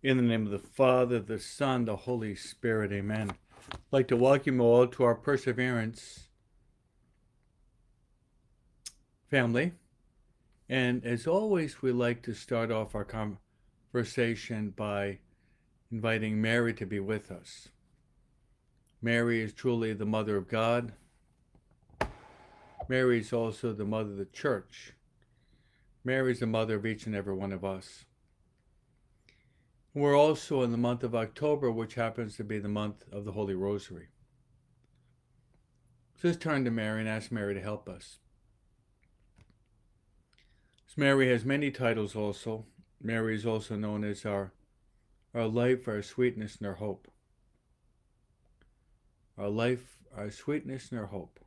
In the name of the Father, the Son, the Holy Spirit, amen. I'd like to welcome you all to our Perseverance family. And as always, we like to start off our conversation by inviting Mary to be with us. Mary is truly the Mother of God. Mary is also the Mother of the Church. Mary is the Mother of each and every one of us. We're also in the month of October, which happens to be the month of the Holy Rosary. So let's turn to Mary and ask Mary to help us. Mary has many titles also. Mary is also known as our, our life, our sweetness, and our hope. Our life, our sweetness, and our hope.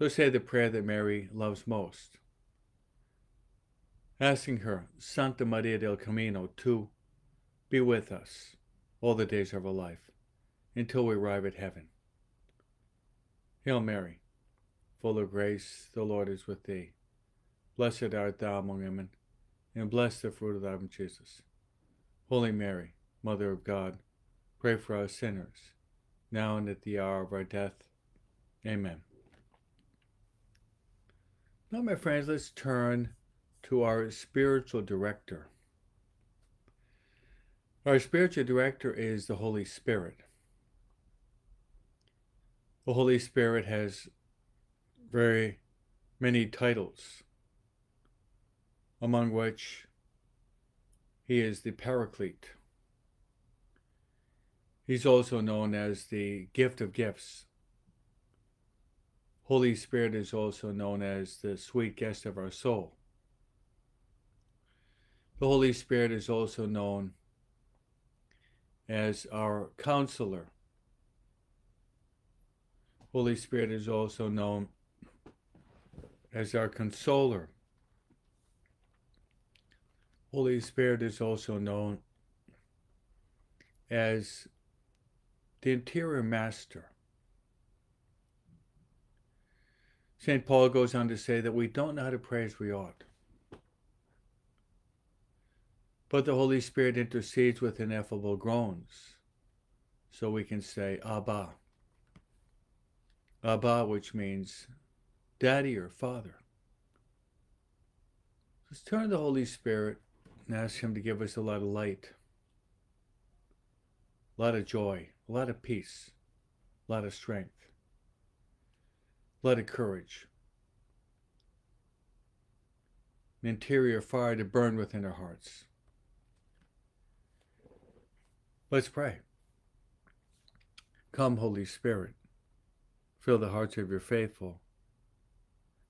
So say the prayer that Mary loves most. Asking her, Santa Maria del Camino, to be with us all the days of our life until we arrive at heaven. Hail Mary, full of grace, the Lord is with thee. Blessed art thou among women, and blessed the fruit of thy womb, Jesus. Holy Mary, Mother of God, pray for us sinners, now and at the hour of our death. Amen. Now, my friends, let's turn to our spiritual director. Our spiritual director is the Holy Spirit. The Holy Spirit has very many titles, among which he is the Paraclete. He's also known as the gift of gifts. Holy Spirit is also known as the sweet guest of our soul. The Holy Spirit is also known as our counselor. Holy Spirit is also known as our consoler. Holy Spirit is also known as the interior master. St. Paul goes on to say that we don't know how to pray as we ought. But the Holy Spirit intercedes with ineffable groans. So we can say, Abba. Abba, which means daddy or father. Let's turn to the Holy Spirit and ask Him to give us a lot of light, a lot of joy, a lot of peace, a lot of strength, a lot of courage, an interior fire to burn within our hearts. Let's pray. Come, Holy Spirit, fill the hearts of your faithful,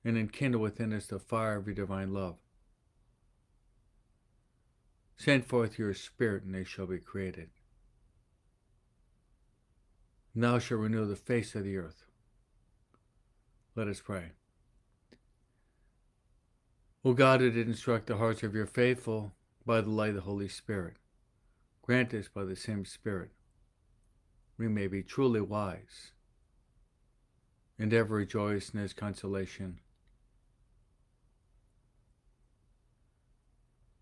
and enkindle within us the fire of your divine love. Send forth your Spirit, and they shall be created. Thou shalt renew the face of the earth. Let us pray. O God, who did instruct the hearts of your faithful by the light of the Holy Spirit, Grant us by the same Spirit, we may be truly wise and ever rejoice in his consolation.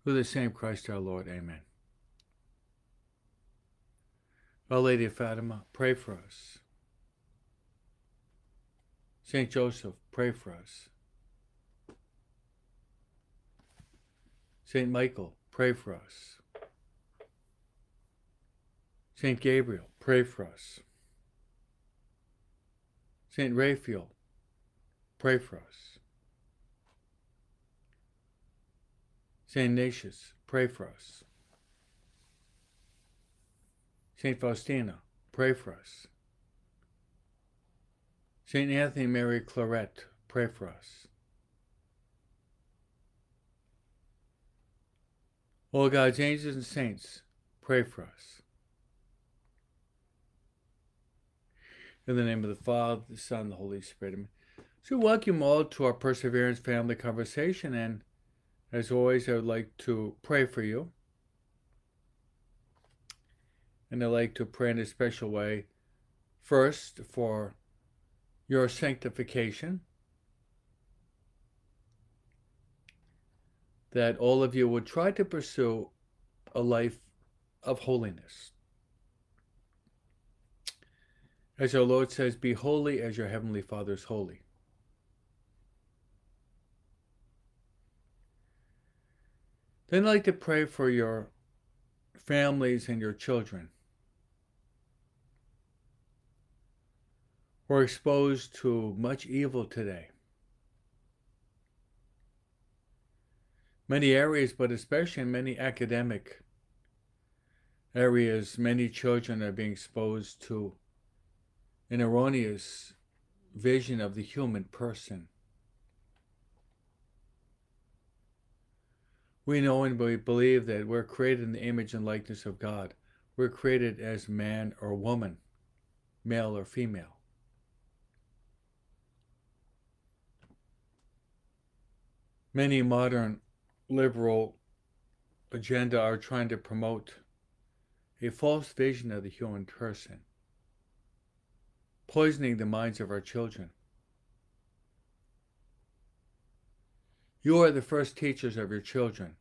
Through the same Christ our Lord. Amen. Our Lady of Fatima, pray for us. Saint Joseph, pray for us. Saint Michael, pray for us. Saint Gabriel, pray for us. Saint Raphael, pray for us. Saint Ignatius, pray for us. Saint Faustina, pray for us. Saint Anthony Mary Claret, pray for us. All God's angels and saints, pray for us. In the name of the Father, the Son, the Holy Spirit. Amen. So, welcome all to our Perseverance Family Conversation. And as always, I would like to pray for you. And I'd like to pray in a special way first for your sanctification, that all of you would try to pursue a life of holiness. As our Lord says, be holy as your heavenly Father is holy. Then I'd like to pray for your families and your children who are exposed to much evil today. Many areas, but especially in many academic areas, many children are being exposed to an erroneous vision of the human person. We know and we believe that we're created in the image and likeness of God. We're created as man or woman, male or female. Many modern liberal agenda are trying to promote a false vision of the human person, poisoning the minds of our children. You are the first teachers of your children.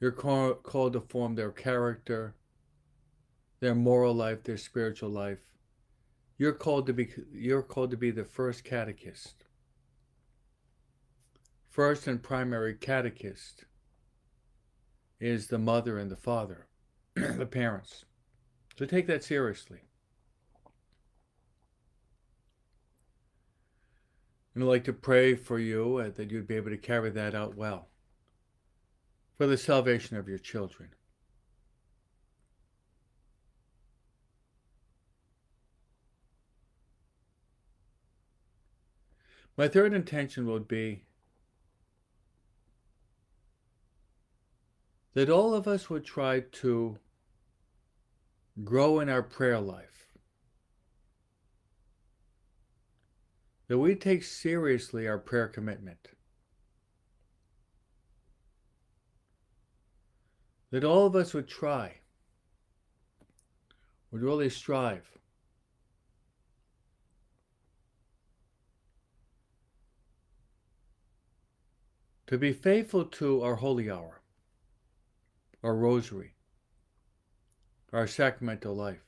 You're called to form their character, their moral life, their spiritual life. You're called to be you're called to be the first catechist. First and primary catechist is the mother and the father, the parents. So take that seriously. And I'd like to pray for you uh, that you'd be able to carry that out well for the salvation of your children. My third intention would be that all of us would try to grow in our prayer life. That we take seriously our prayer commitment. That all of us would try, would really strive to be faithful to our holy hour, our rosary, our sacramental life.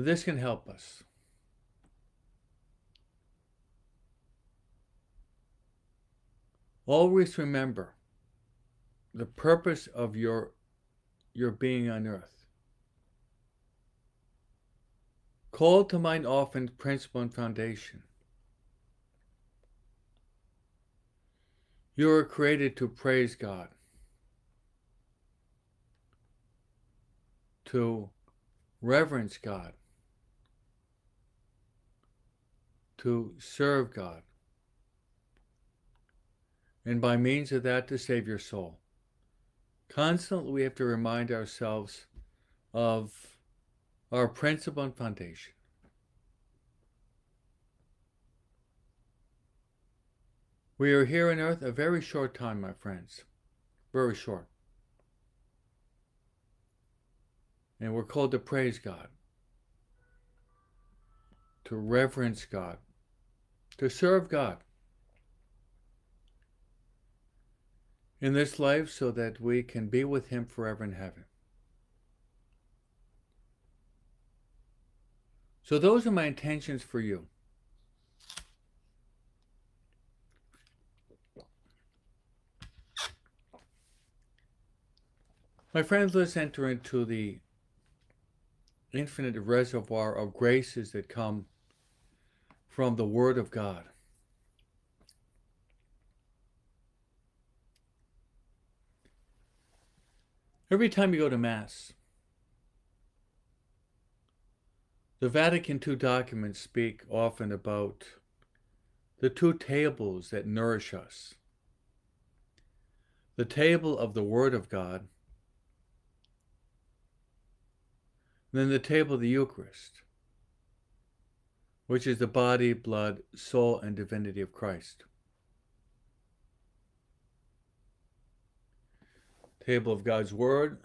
This can help us. Always remember the purpose of your, your being on earth. Call to mind often principle and foundation. You are created to praise God, to reverence God, to serve God. And by means of that, to save your soul. Constantly, we have to remind ourselves of our principle and foundation. We are here on earth a very short time, my friends. Very short. And we're called to praise God, to reverence God, to serve God in this life so that we can be with Him forever in heaven. So, those are my intentions for you. My friends, let's enter into the infinite reservoir of graces that come from the Word of God. Every time you go to Mass, the Vatican II documents speak often about the two tables that nourish us the table of the Word of God, then the table of the Eucharist, which is the body, blood, soul, and divinity of Christ. table of God's Word,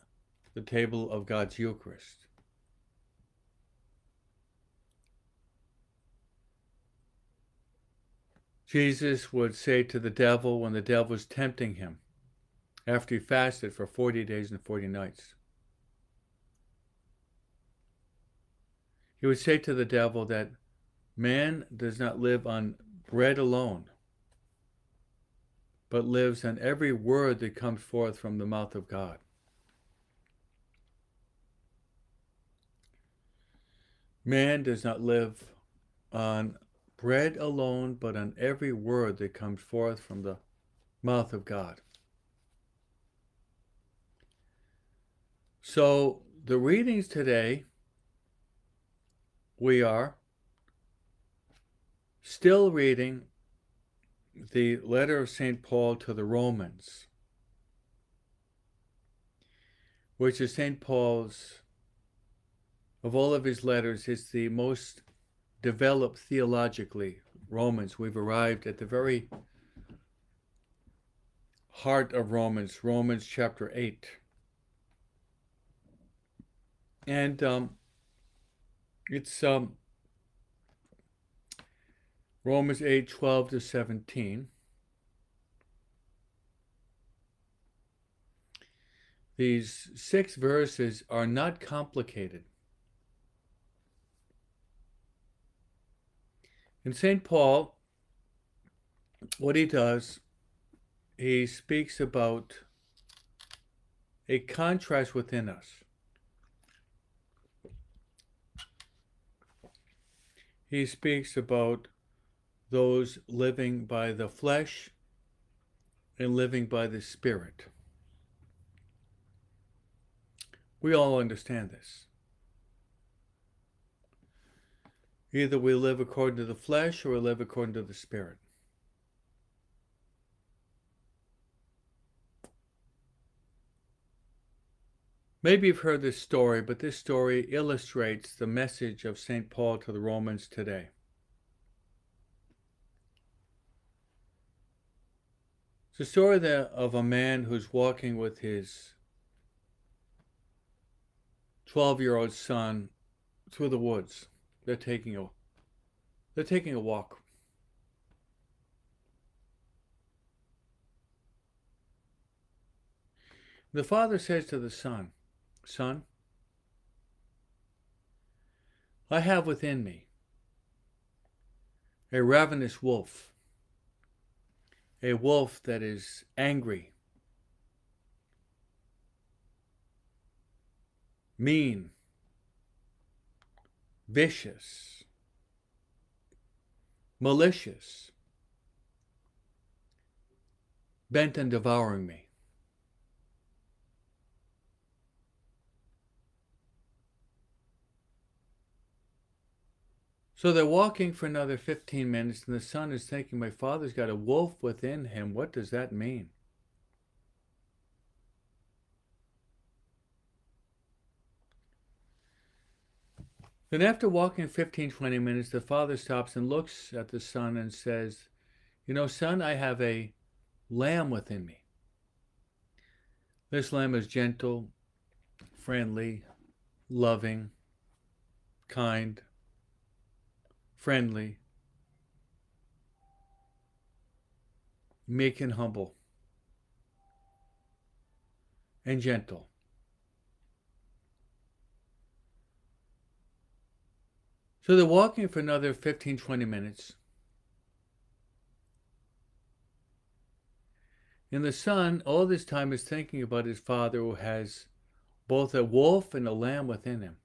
the table of God's Eucharist. Jesus would say to the devil when the devil was tempting him after he fasted for 40 days and 40 nights. He would say to the devil that man does not live on bread alone, but lives on every word that comes forth from the mouth of God. Man does not live on bread alone, but on every word that comes forth from the mouth of God. So, the readings today, we are still reading the letter of St. Paul to the Romans, which is St. Paul's, of all of his letters, is the most developed theologically. Romans, we've arrived at the very heart of Romans, Romans chapter 8. And um, it's um, Romans 8 12 to 17. These six verses are not complicated. In St. Paul, what he does, he speaks about a contrast within us. He speaks about those living by the flesh and living by the spirit. We all understand this. Either we live according to the flesh or we live according to the spirit. Maybe you've heard this story, but this story illustrates the message of St. Paul to the Romans today. It's a story there of a man who's walking with his 12 year old son through the woods. They're taking a they're taking a walk. The father says to the son, Son, I have within me a ravenous wolf, a wolf that is angry, mean, vicious, malicious, bent on devouring me. So they're walking for another 15 minutes, and the son is thinking, My father's got a wolf within him. What does that mean? Then, after walking 15, 20 minutes, the father stops and looks at the son and says, You know, son, I have a lamb within me. This lamb is gentle, friendly, loving, kind friendly, meek and humble, and gentle. So they're walking for another 15, 20 minutes. And the son, all this time, is thinking about his father who has both a wolf and a lamb within him.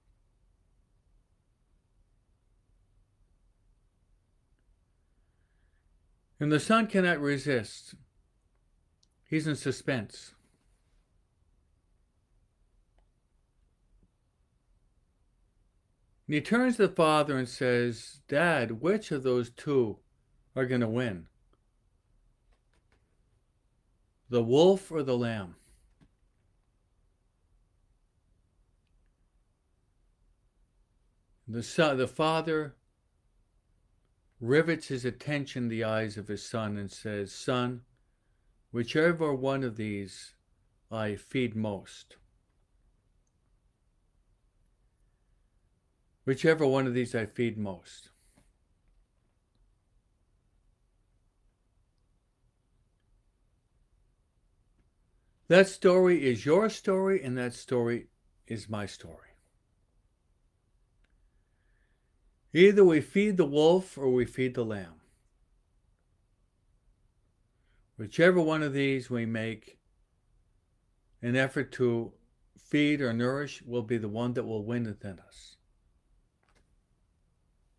And the son cannot resist. He's in suspense. And he turns to the father and says, Dad, which of those two are going to win? The wolf or the lamb? The, son, the father rivets his attention the eyes of his son and says, Son, whichever one of these I feed most, whichever one of these I feed most. That story is your story, and that story is my story. Either we feed the wolf or we feed the lamb. Whichever one of these we make an effort to feed or nourish will be the one that will win within us.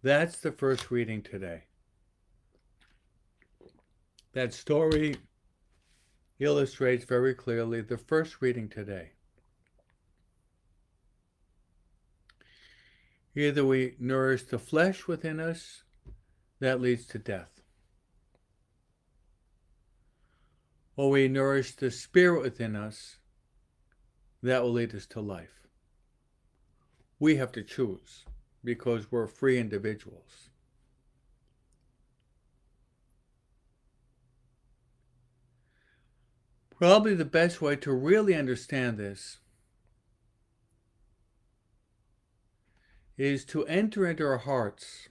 That's the first reading today. That story illustrates very clearly the first reading today. Either we nourish the flesh within us, that leads to death. Or we nourish the spirit within us, that will lead us to life. We have to choose because we're free individuals. Probably the best way to really understand this is to enter into our hearts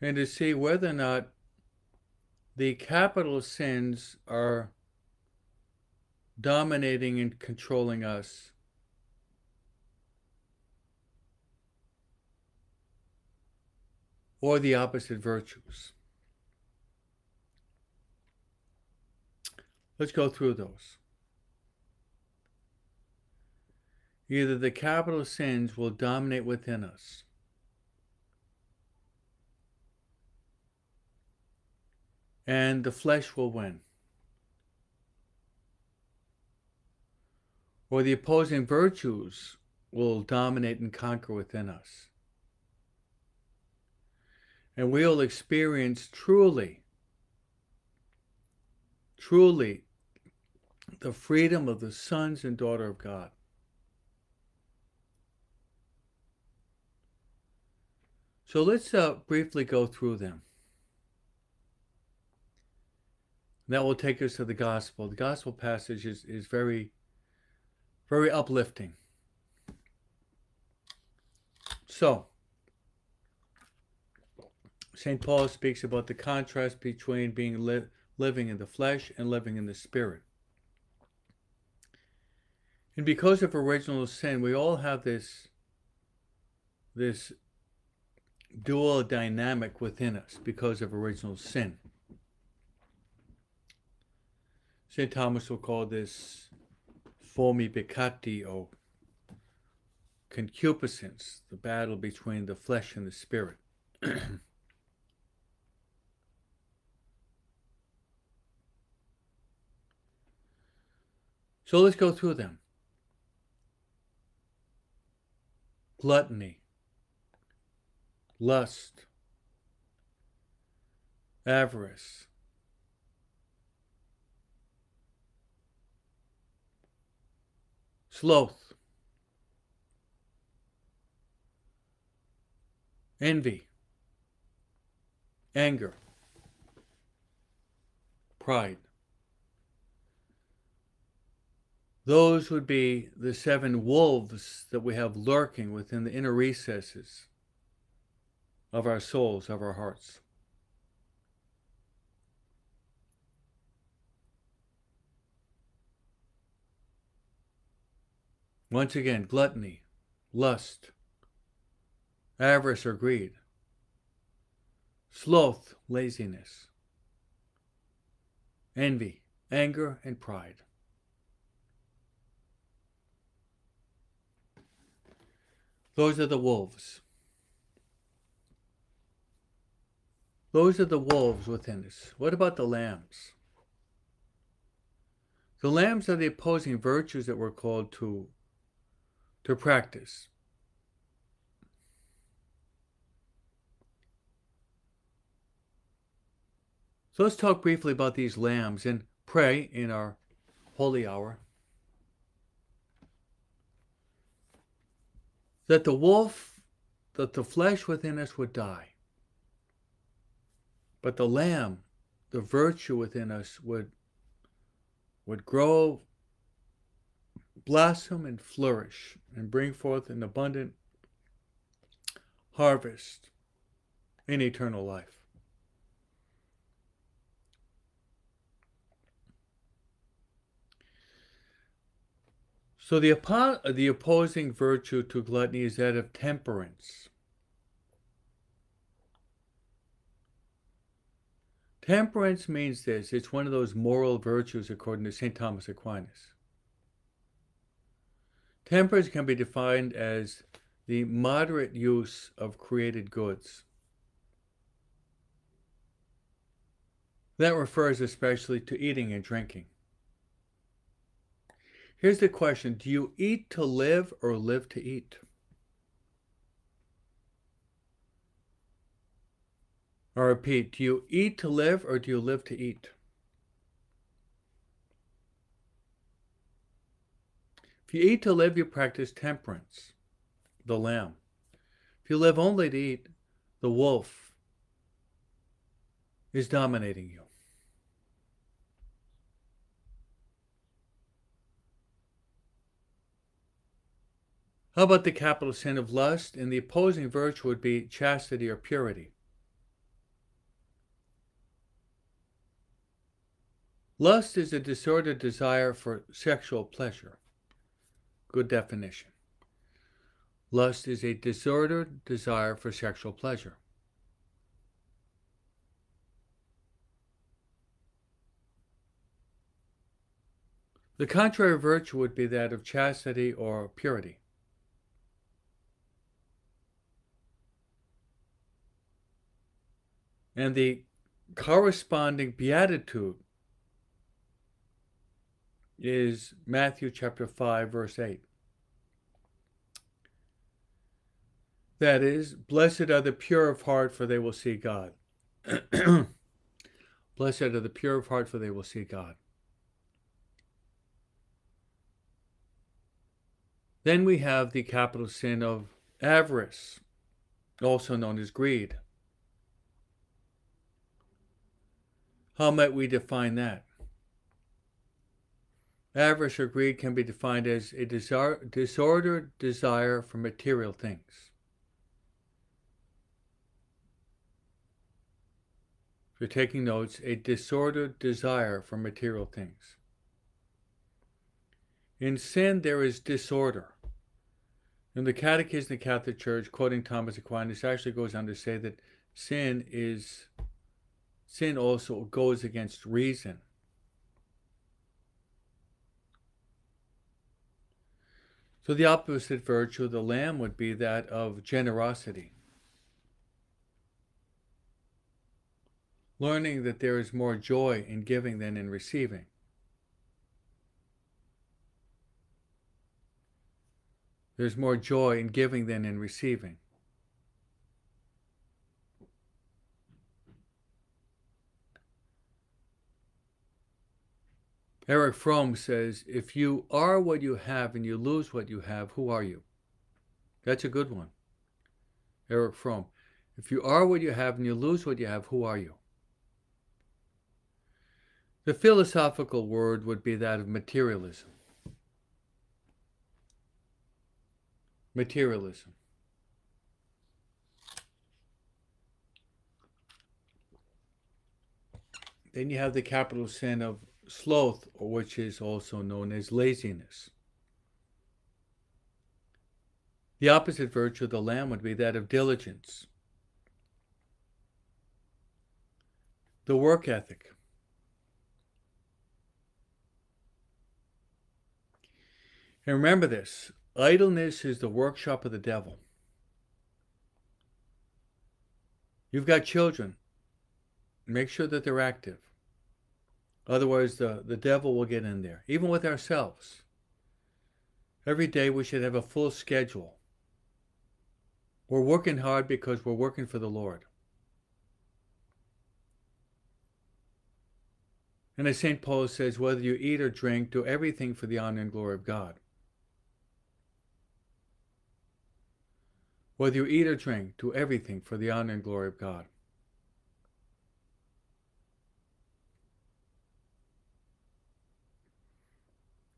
and to see whether or not the capital sins are dominating and controlling us. Or the opposite virtues. Let's go through those. Either the capital sins will dominate within us, and the flesh will win. Or the opposing virtues will dominate and conquer within us. And we'll experience truly, truly the freedom of the sons and daughter of God. So let's uh, briefly go through them. That will take us to the gospel. The gospel passage is, is very, very uplifting. So, St. Paul speaks about the contrast between being li- living in the flesh and living in the spirit. And because of original sin, we all have this, this dual dynamic within us because of original sin. St. Thomas will call this fomes peccati or concupiscence, the battle between the flesh and the spirit. so let's go through them. Gluttony, lust, avarice, sloth, envy, anger, pride. Those would be the seven wolves that we have lurking within the inner recesses of our souls, of our hearts. Once again, gluttony, lust, avarice or greed, sloth, laziness, envy, anger, and pride. Those are the wolves. Those are the wolves within us. What about the lambs? The lambs are the opposing virtues that we're called to to practice. So let's talk briefly about these lambs and pray in our holy hour that the wolf, that the flesh within us would die, but the Lamb, the virtue within us, would, would grow, blossom, and flourish, and bring forth an abundant harvest in eternal life. So the, opposing virtue to gluttony is that of temperance. Temperance means this it's one of those moral virtues according to St. Thomas Aquinas. Temperance can be defined as the moderate use of created goods. That refers especially to eating and drinking. Here's the question Do you eat to live or live to eat? I repeat, do you eat to live or do you live to eat? If you eat to live, you practice temperance, the lamb. If you live only to eat, the wolf is dominating you. How about the capital sin of lust? And the opposing virtue would be chastity or purity. Lust is a disordered desire for sexual pleasure. Good definition. Lust is a disordered desire for sexual pleasure. The contrary virtue would be that of chastity or purity. And the corresponding beatitude is Matthew chapter 5, verse 8. That is, blessed are the pure of heart, for they will see God. blessed are the pure of heart, for they will see God. Then we have the capital sin of avarice, also known as greed. How might we define that? Avarice or greed can be defined as a desire, disordered desire for material things. If you're taking notes, a disordered desire for material things. In sin, there is disorder. In the Catechism of the Catholic Church, quoting Thomas Aquinas, actually goes on to say that sin is sin also goes against reason. So the opposite virtue of the lamb would be that of generosity. Learning that there is more joy in giving than in receiving. There's more joy in giving than in receiving. Erich Fromm says, if you are what you have and you lose what you have, who are you? That's a good one. Erich Fromm. If you are what you have and you lose what you have, who are you? The philosophical word would be that of materialism. Materialism. Then you have the capital sin of sloth, which is also known as laziness. The opposite virtue of the lamb would be that of diligence. The work ethic. And remember this idleness is the workshop of the devil. You've got children, make sure that they're active. Otherwise, the, the devil will get in there, even with ourselves. Every day we should have a full schedule. We're working hard because we're working for the Lord. And as St. Paul says, whether you eat or drink, do everything for the honor and glory of God. Whether you eat or drink, do everything for the honor and glory of God.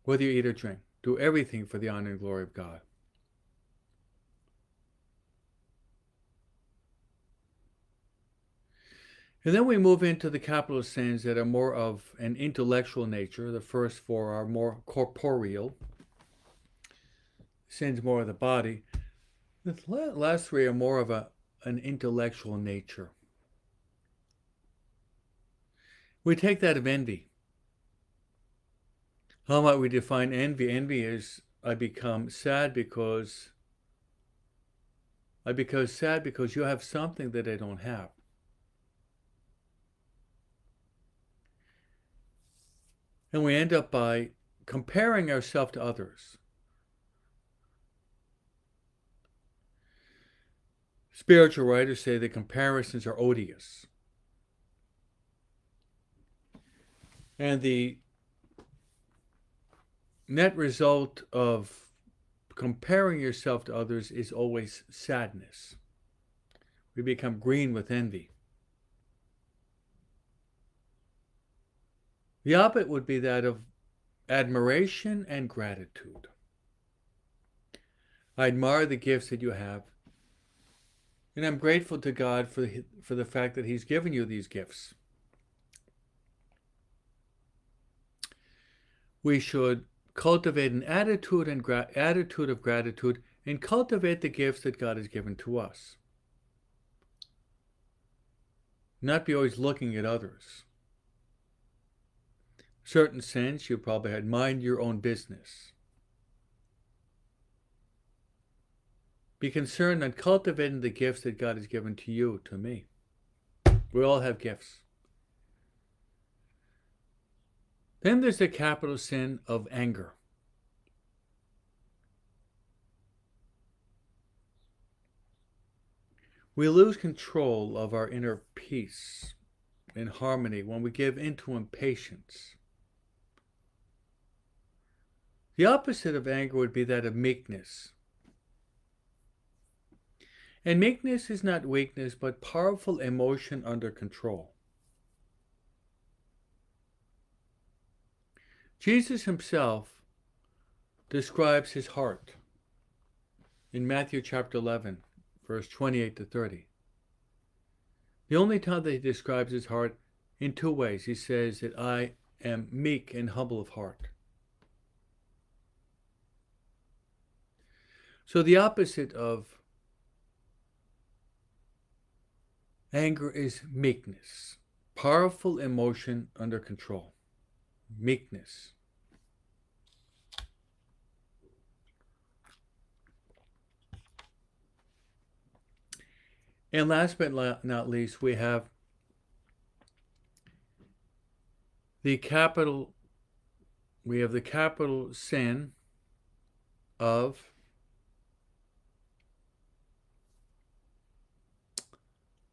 Whether you eat or drink. Do everything for the honor and glory of God. And then we move into the capital sins that are more of an intellectual nature. The first four are more corporeal. sins more of the body. The last three are more of a, an intellectual nature. We take that of envy. How might we define envy? Envy is I become sad because I become sad because you have something that I don't have. And we end up by comparing ourselves to others. Spiritual writers say the comparisons are odious. And the net result of comparing yourself to others is always sadness. We become green with envy. The opposite would be that of admiration and gratitude. I admire the gifts that you have, and I'm grateful to God for the, for the fact that He's given you these gifts. We should cultivate an attitude and gra- attitude of gratitude and cultivate the gifts that God has given to us. Not be always looking at others. Certain sense, you probably had mind your own business. Be concerned on cultivating the gifts that God has given to you, to me. We all have gifts. Then there's the capital sin of anger. We lose control of our inner peace and harmony when we give into impatience. The opposite of anger would be that of meekness. And meekness is not weakness, but powerful emotion under control. Jesus himself describes his heart in Matthew chapter 11, verse 28 to 30. The only time that he describes his heart in two ways. He says that I am meek and humble of heart. So the opposite of anger is meekness, powerful emotion under control. Meekness. And last but not least, we have the capital, we have the capital sin of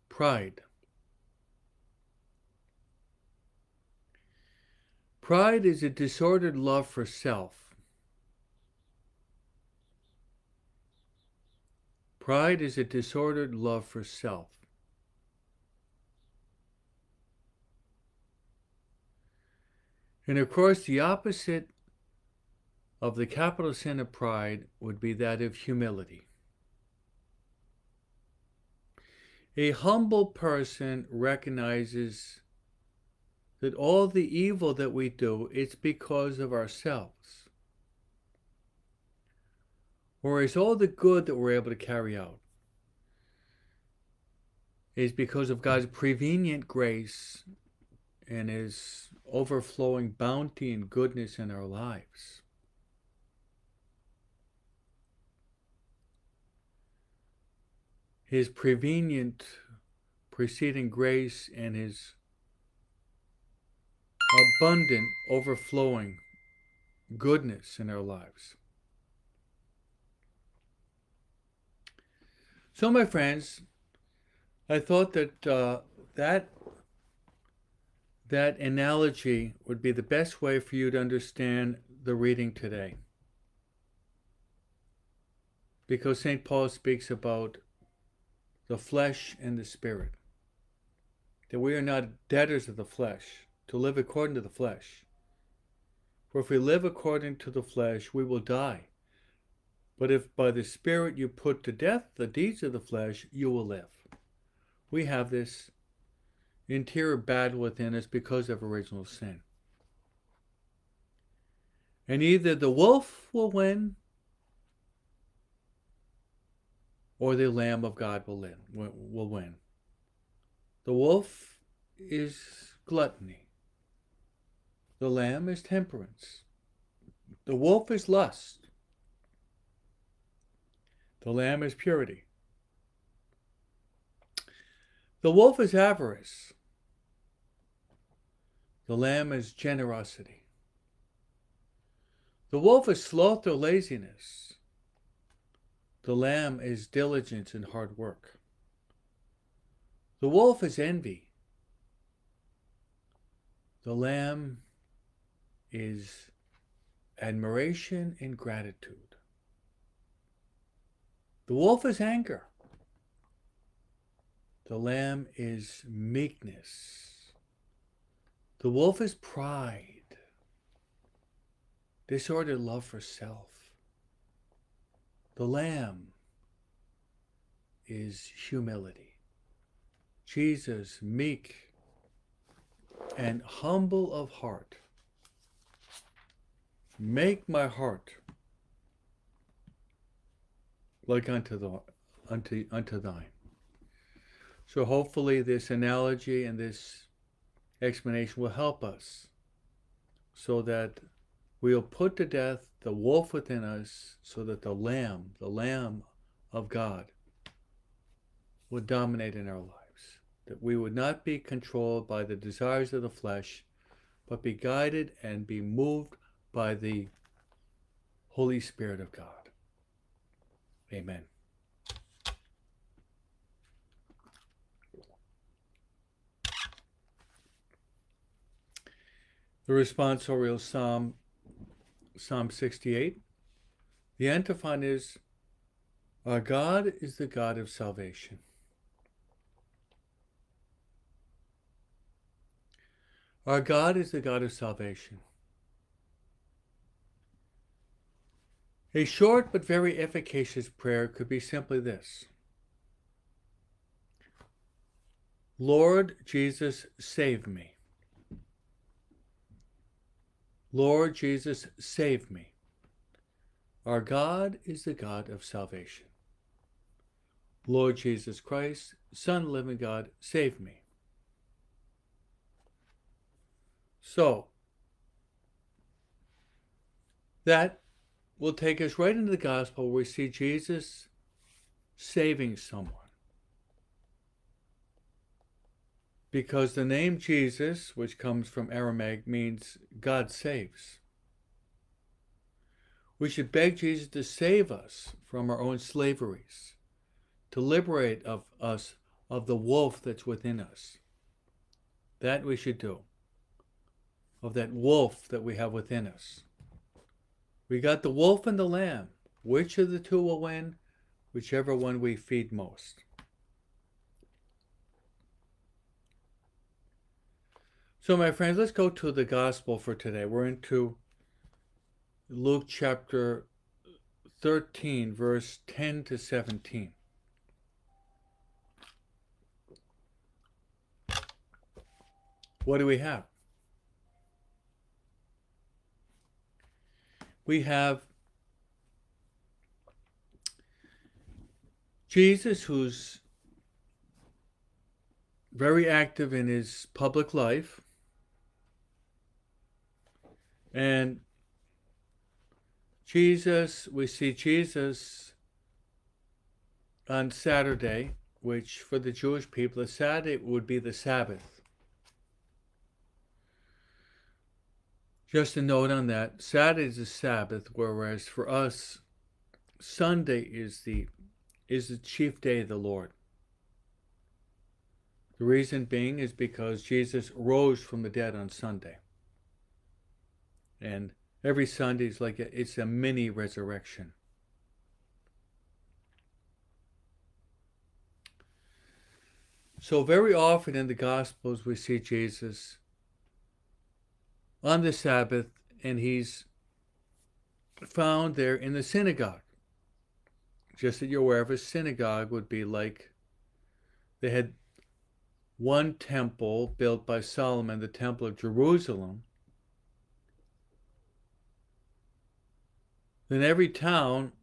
pride. Pride is a disordered love for self. Pride is a disordered love for self. And of course, the opposite of the capital sin of pride would be that of humility. A humble person recognizes that all the evil that we do, it's because of ourselves whereas all the good that we're able to carry out is because of God's prevenient grace and His overflowing bounty and goodness in our lives. His prevenient preceding grace and His abundant, overflowing goodness in our lives. So, my friends, I thought that uh, that that analogy would be the best way for you to understand the reading today. Because St. Paul speaks about the flesh and the spirit. That we are not debtors of the flesh, to live according to the flesh. For if we live according to the flesh, we will die. But if by the Spirit you put to death the deeds of the flesh, you will live. We have this interior battle within us because of original sin. And either the wolf will win or the Lamb of God will win. Will win. The wolf is gluttony. The lamb is temperance. The wolf is lust. The lamb is purity. The wolf is avarice. The lamb is generosity. The wolf is sloth or laziness. The lamb is diligence and hard work. The wolf is envy. The lamb is admiration and gratitude. The wolf is anger. The lamb is meekness. The wolf is pride, disordered love for self. The lamb is humility. Jesus, meek and humble of heart. Make my heart like unto the unto unto thine. So hopefully this analogy and this explanation will help us so that we'll put to death the wolf within us so that the lamb, the lamb of God, would dominate in our lives. That we would not be controlled by the desires of the flesh, but be guided and be moved by the Holy Spirit of God. Amen. The responsorial psalm, Psalm 68. The antiphon is, Our God is the God of salvation. Our God is the God of salvation. A short but very efficacious prayer could be simply this Lord Jesus, save me. Lord Jesus, save me. Our God is the God of salvation. Lord Jesus Christ, Son of the living God, save me. So, that will take us right into the gospel where we see Jesus saving someone. because the name Jesus, which comes from Aramaic, means God saves. We should beg Jesus to save us from our own slaveries, to liberate of us of the wolf that's within us. That we should do, of that wolf that we have within us. We got the wolf and the lamb. Which of the two will win? Whichever one we feed most. So, my friends, let's go to the gospel for today. We're into Luke chapter 13, verse 10 to 17. What do we have? We have Jesus, who's very active in his public life and Jesus, we see Jesus on Saturday, which for the Jewish people, Saturday would be the Sabbath. Just a note on that Saturday is the Sabbath, whereas for us, Sunday is the is the chief day of the Lord. The reason being is because Jesus rose from the dead on Sunday. And every Sunday is like a, it's a mini resurrection. So, very often in the Gospels, we see Jesus on the Sabbath, and he's found there in the synagogue. Just that you're aware of a synagogue would be like they had one temple built by Solomon, the Temple of Jerusalem, Then every town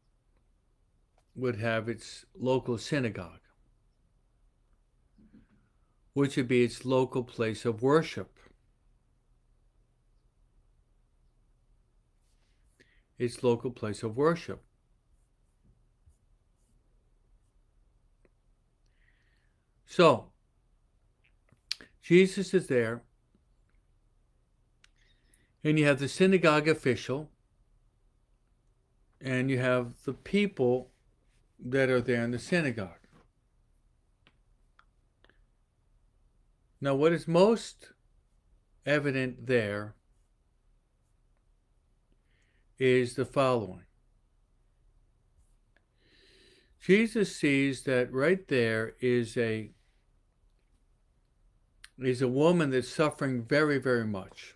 would have its local synagogue, which would be its local place of worship. Its local place of worship. So, Jesus is there, and you have the synagogue official, and you have the people that are there in the synagogue. Now, what is most evident there is the following Jesus sees that right there is a is a woman that's suffering very, very much.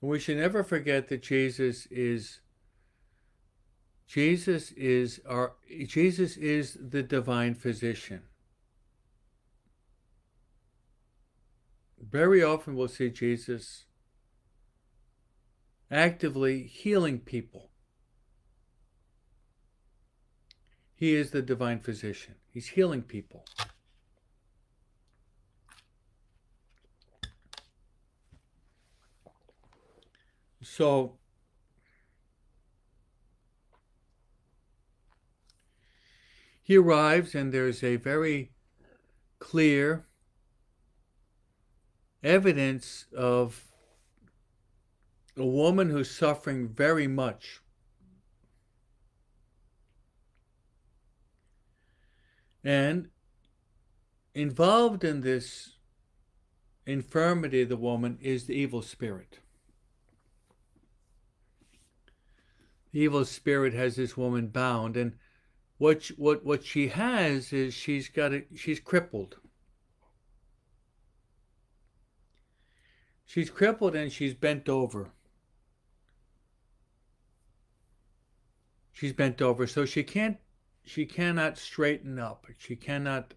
We should never forget that Jesus is Jesus is our Jesus is the divine physician. Very often we'll see Jesus actively healing people. He is the divine physician. He's healing people. So, he arrives, and there's a very clear evidence of a woman who's suffering very much. And involved in this infirmity of the woman is the evil spirit. The evil spirit has this woman bound, and what what what she has is she's got it. She's crippled. She's crippled and she's bent over. She's bent over, so she can't. She cannot straighten up. She cannot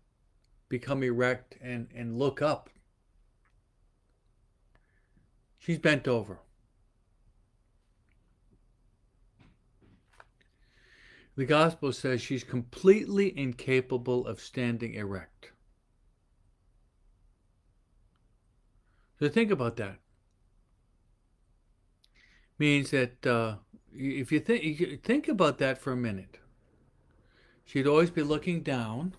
become erect and and look up. She's bent over. The gospel says she's completely incapable of standing erect. So think about that. Means that uh, if you think think about that for a minute, she'd always be looking down.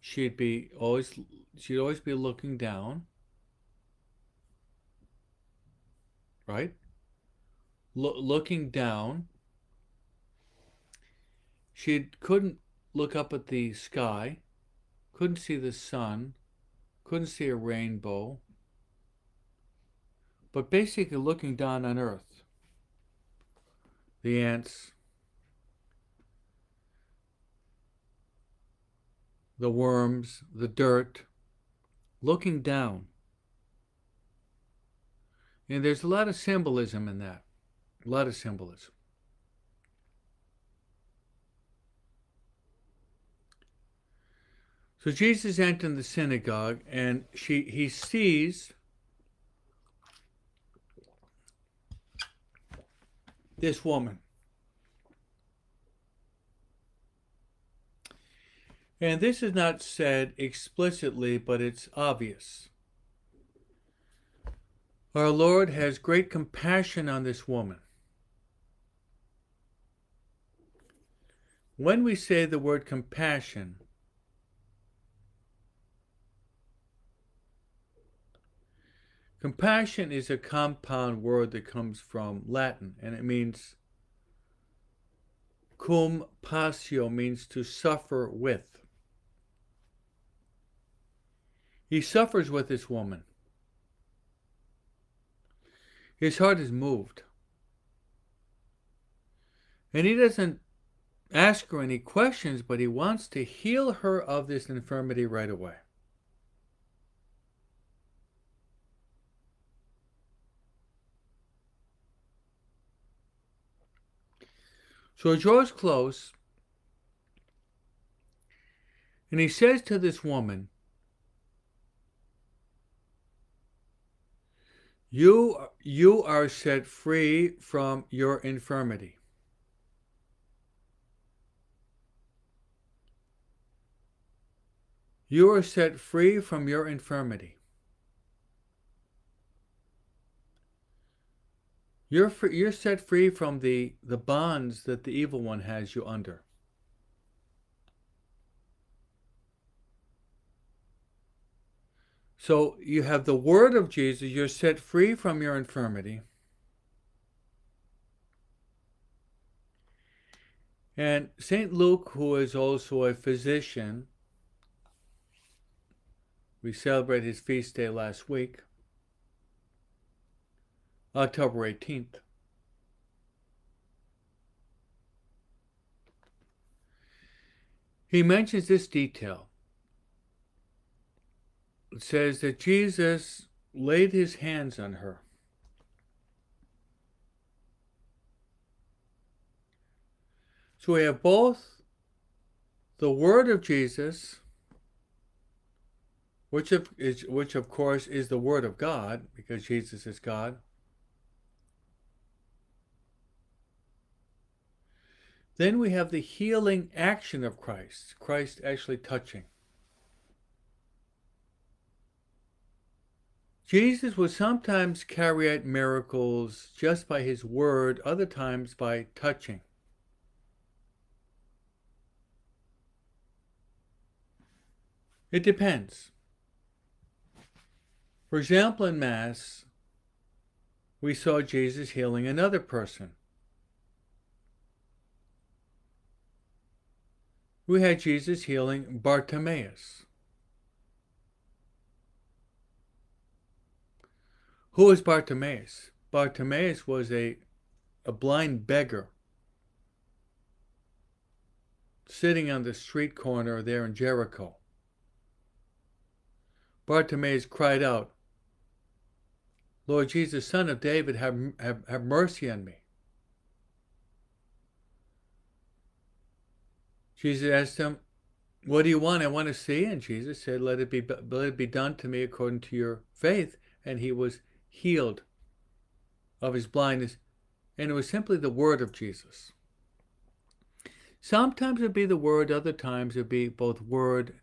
She'd be always she'd always be looking down. Right? lo- looking down. She couldn't look up at the sky, couldn't see the sun, couldn't see a rainbow, but basically looking down on earth. The ants, the worms, the dirt, looking down. And there's a lot of symbolism in that. A lot of symbolism. So Jesus enters the synagogue and she he sees this woman. And this is not said explicitly, but it's obvious. Our Lord has great compassion on this woman. When we say the word compassion, compassion is a compound word that comes from Latin and it means cum passio means to suffer with. He suffers with this woman. His heart is moved. And he doesn't ask her any questions, but he wants to heal her of this infirmity right away. So he draws close and he says to this woman, You, you are set free from your infirmity. You are set free from your infirmity. You're, free, you're set free from the, the bonds that the evil one has you under. So you have the word of Jesus, you're set free from your infirmity. And St. Luke, who is also a physician, we celebrated his feast day last week, October 18th. He mentions this detail. It says that Jesus laid his hands on her. So we have both the word of Jesus which of is which of course is the word of God because Jesus is God. Then we have the healing action of Christ, Christ actually touching. Jesus would sometimes carry out miracles just by his word, other times by touching. It depends. For example, in Mass, we saw Jesus healing another person. We had Jesus healing Bartimaeus. Who is Bartimaeus? Bartimaeus was a, a blind beggar sitting on the street corner there in Jericho. Bartimaeus cried out, Lord Jesus, Son of David, have, have, have mercy on me. Jesus asked him, What do you want? I want to see. And Jesus said, Let it be, let it be done to me according to your faith. And he was healed of his blindness. And it was simply the word of Jesus. Sometimes it would be the word, other times it would be both word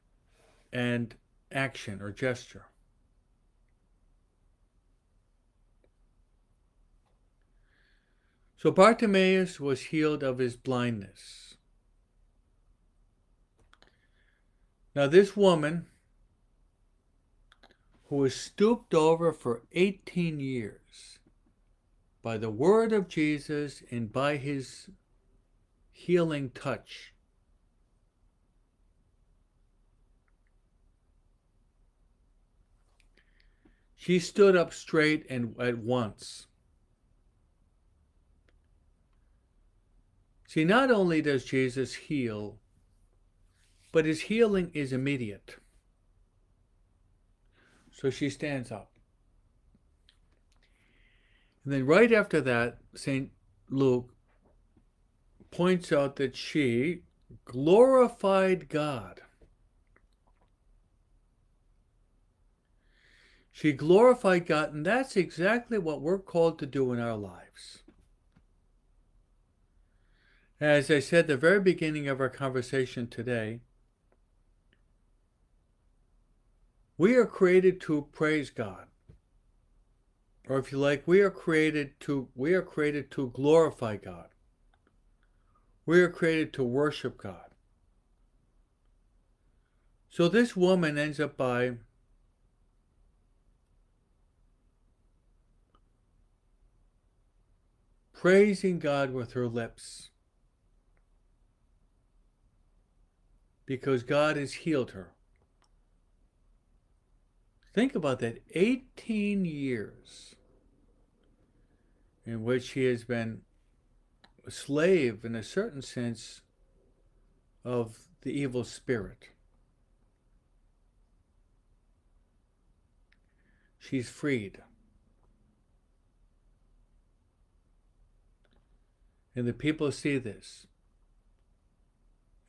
and action or gesture. So Bartimaeus was healed of his blindness. Now, this woman, who was stooped over for 18 years by the word of Jesus and by his healing touch, she stood up straight and at once. See, not only does Jesus heal, but his healing is immediate. So she stands up. And then right after that, St. Luke points out that she glorified God. She glorified God, and that's exactly what we're called to do in our lives. As I said at the very beginning of our conversation today, we are created to praise God. Or if you like, we are created to we are created to glorify God. We are created to worship God. So this woman ends up by praising God with her lips. because God has healed her. Think about that 18 years in which he has been a slave, in a certain sense, of the evil spirit. She's freed. And the people see this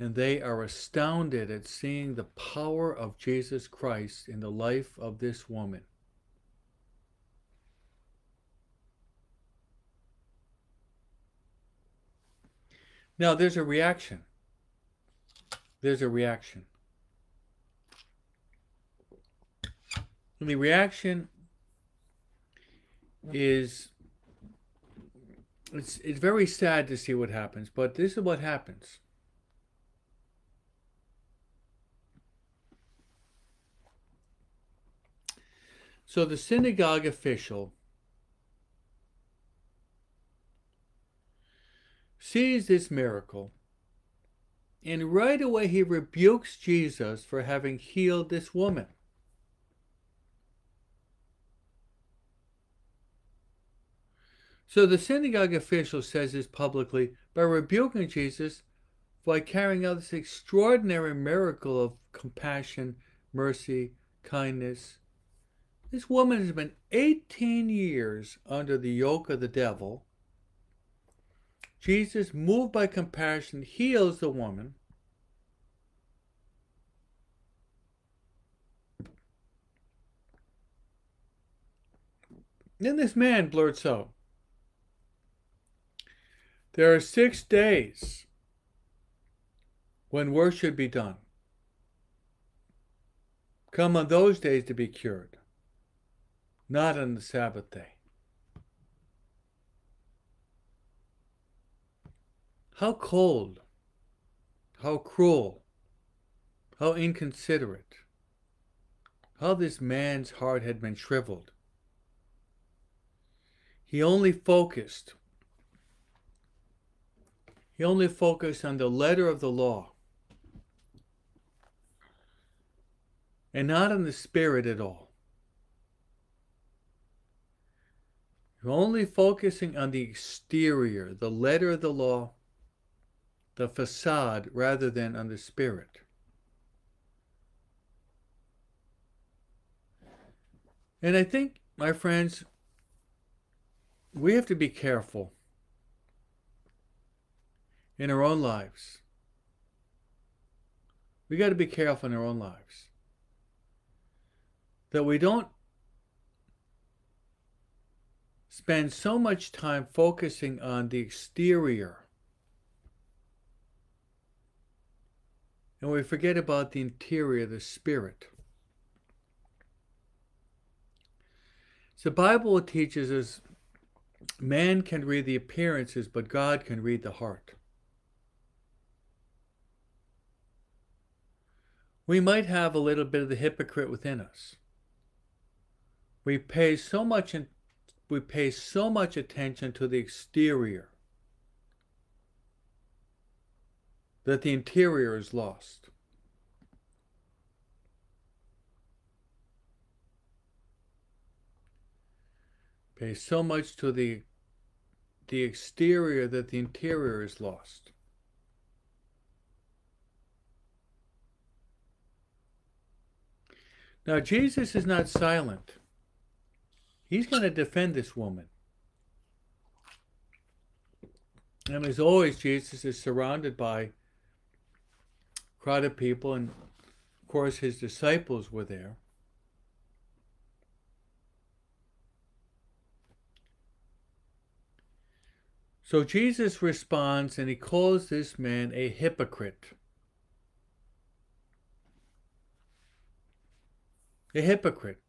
and they are astounded at seeing the power of Jesus Christ in the life of this woman. Now, there's a reaction. There's a reaction. And the reaction is it's it's very sad to see what happens, but this is what happens. So the synagogue official sees this miracle, and right away he rebukes Jesus for having healed this woman. So the synagogue official says this publicly by rebuking Jesus by carrying out this extraordinary miracle of compassion, mercy, kindness. This woman has been 18 years under the yoke of the devil Jesus, moved by compassion, heals the woman. Then this man blurts out, There are six days when work should be done. Come on those days to be cured, not on the Sabbath day. How cold, how cruel, how inconsiderate, how this man's heart had been shriveled. He only focused, he only focused on the letter of the law and not on the spirit at all. You're only focusing on the exterior, the letter of the law, the facade rather than on the spirit. And I think, my friends, we have to be careful in our own lives. We got to be careful in our own lives that we don't spend so much time focusing on the exterior and we forget about the interior, the spirit. So the Bible teaches us man can read the appearances, but God can read the heart. We might have a little bit of the hypocrite within us. We pay so much we pay so much attention to the exterior that the interior is lost. Pay so much to the the exterior that the interior is lost. Now, Jesus is not silent. He's going to defend this woman. And as always, Jesus is surrounded by a crowd of people, and of course, his disciples were there. So Jesus responds and he calls this man a hypocrite. A hypocrite.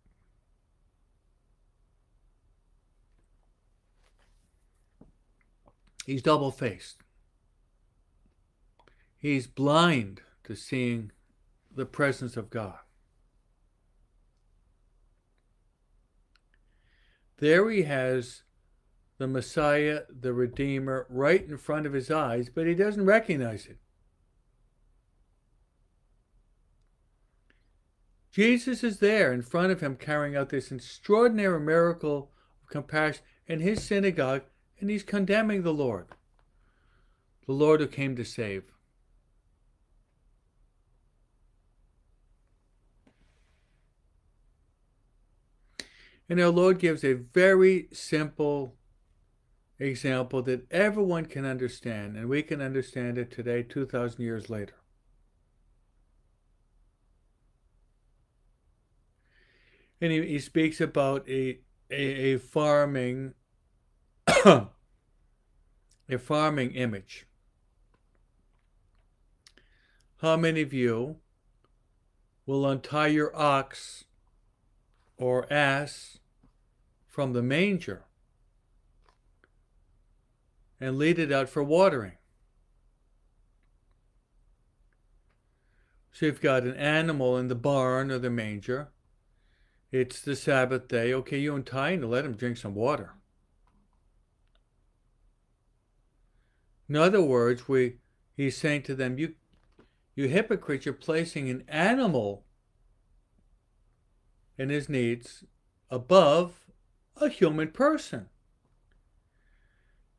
He's double faced. He's blind to seeing the presence of God. There he has the Messiah, the Redeemer, right in front of his eyes, but he doesn't recognize it. Jesus is there in front of him carrying out this extraordinary miracle of compassion in his synagogue, and he's condemning the Lord, the Lord who came to save. And our Lord gives a very simple example that everyone can understand, and we can understand it today, 2,000 years later. And he, he speaks about a, a, a farming a farming image. how many of you will untie your ox or ass from the manger and lead it out for watering? So you've got an animal in the barn or the manger. It's the Sabbath day. Okay, you untie to let him drink some water. In other words, we he's saying to them, You you hypocrites, you're placing an animal and his needs above a human person.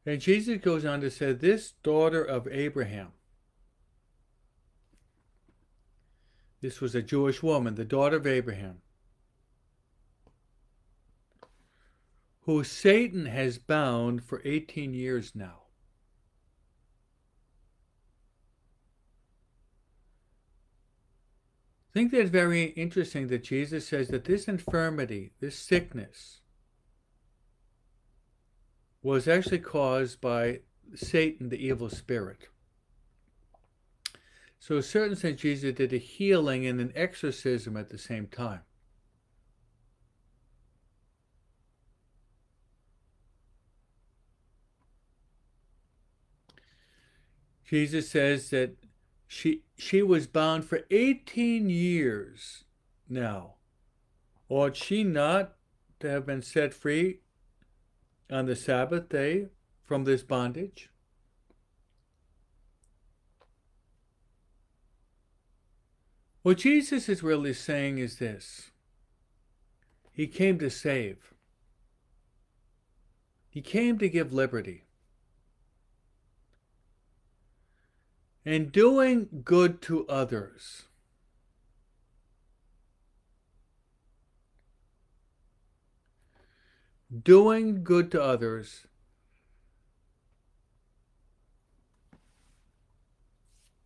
And Jesus goes on to say, This daughter of Abraham, this was a Jewish woman, the daughter of Abraham, who Satan has bound for 18 years now. I think that's very interesting that Jesus says that this infirmity, this sickness, was actually caused by Satan, the evil spirit. So, a certain sense, Jesus did a healing and an exorcism at the same time. Jesus says that she she was bound for 18 years now. Ought she not to have been set free on the Sabbath day from this bondage? What Jesus is really saying is this He came to save, He came to give liberty. And doing good to others. Doing good to others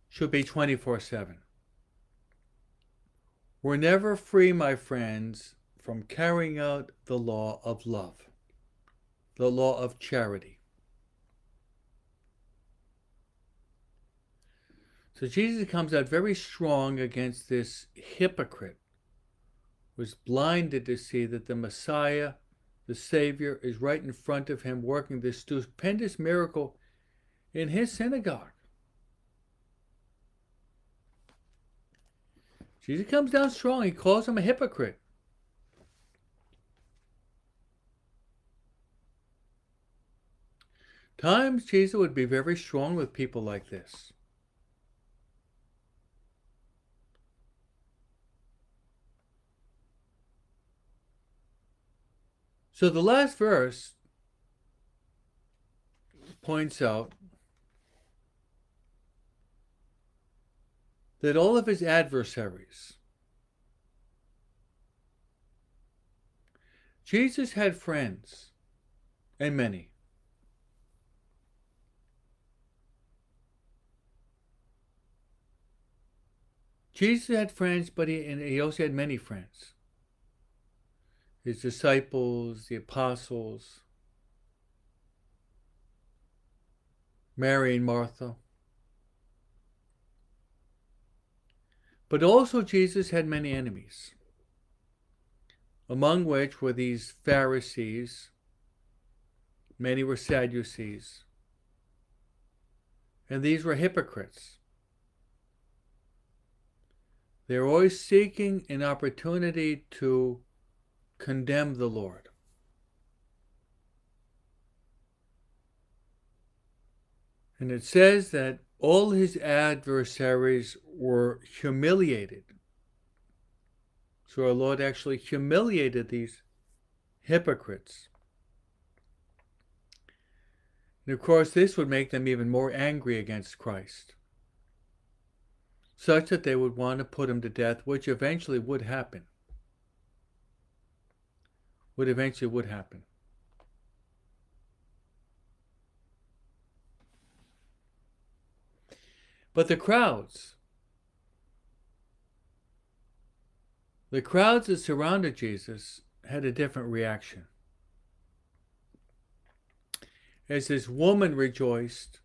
should be 24 7. We're never free, my friends, from carrying out the law of love, the law of charity. So Jesus comes out very strong against this hypocrite is blinded to see that the Messiah, the Savior, is right in front of him working this stupendous miracle in his synagogue. Jesus comes down strong. He calls him a hypocrite. Times Jesus would be very strong with people like this. So the last verse points out that all of his adversaries, Jesus had friends, and many. Jesus had friends, but he, and he also had many friends his disciples, the apostles, Mary and Martha. But also, Jesus had many enemies, among which were these Pharisees, many were Sadducees, and these were hypocrites. They're always seeking an opportunity to condemn the Lord. And it says that all his adversaries were humiliated. So our Lord actually humiliated these hypocrites. And of course, this would make them even more angry against Christ, such that they would want to put him to death, which eventually would happen what eventually would happen. But the crowds, the crowds that surrounded Jesus had a different reaction. As this woman rejoiced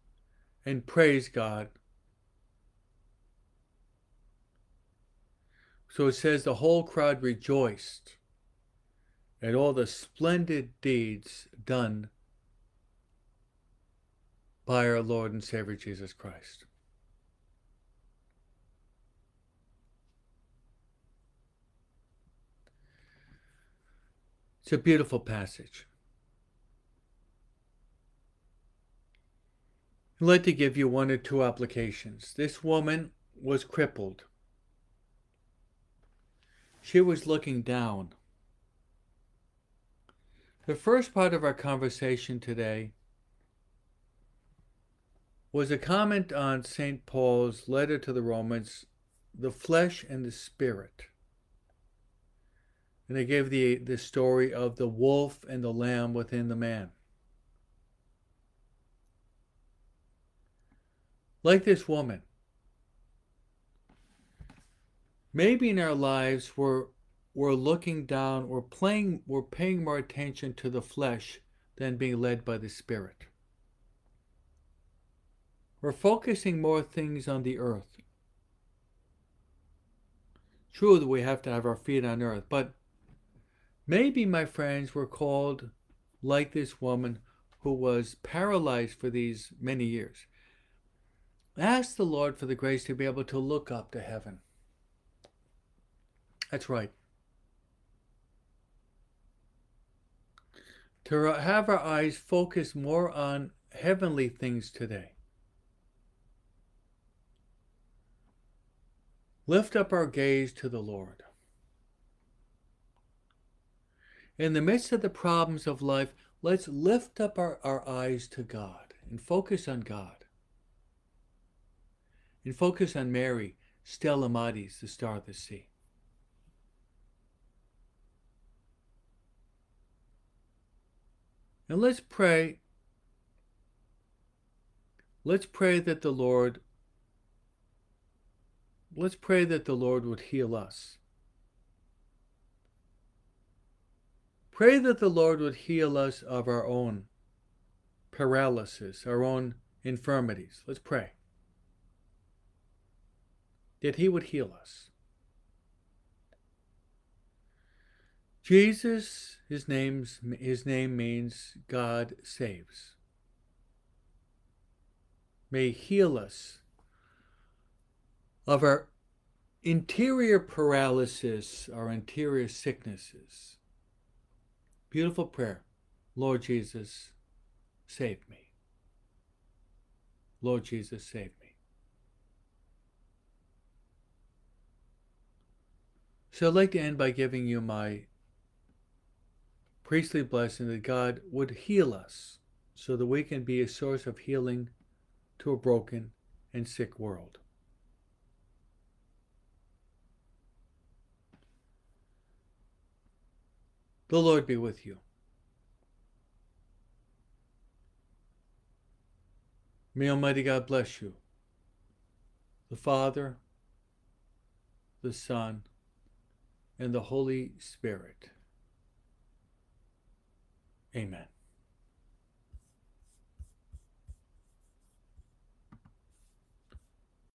and praised God, So it says the whole crowd rejoiced at all the splendid deeds done by our Lord and Savior Jesus Christ. It's a beautiful passage. I'd like to give you one or two applications. This woman was crippled. She was looking down. The first part of our conversation today was a comment on St. Paul's letter to the Romans, the flesh and the spirit. And I gave the, the story of the wolf and the lamb within the man. Like this woman, maybe in our lives we're, we're looking down, we're playing, we're paying more attention to the flesh than being led by the spirit. We're focusing more things on the earth. True that we have to have our feet on earth, but maybe, my friends, we're called like this woman who was paralyzed for these many years. Ask the Lord for the grace to be able to look up to heaven. That's right. To have our eyes focus more on heavenly things today. Lift up our gaze to the Lord. In the midst of the problems of life, let's lift up our, our eyes to God and focus on God and focus on Mary, Stella Maris, the star of the sea. And let's pray. Let's pray that the Lord let's pray that the Lord would heal us. Pray that the Lord would heal us of our own paralysis, our own infirmities. Let's pray that he would heal us. Jesus, his name's his name means God saves. May heal us of our interior paralysis, our interior sicknesses. Beautiful prayer. Lord Jesus, save me. Lord Jesus, save me. So I'd like to end by giving you my priestly blessing that God would heal us so that we can be a source of healing to a broken and sick world. The Lord be with you. May Almighty God bless you, the Father, the Son, and the Holy Spirit. Amen.